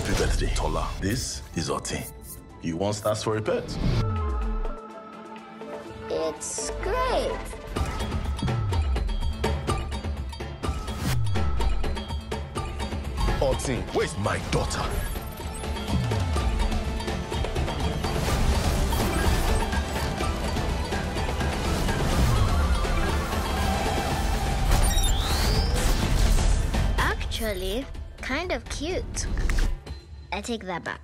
Happy birthday, Tola. This is Oti. You want stars for a pet? It's great. Oti, where's my daughter? Actually, kind of cute. I take that back.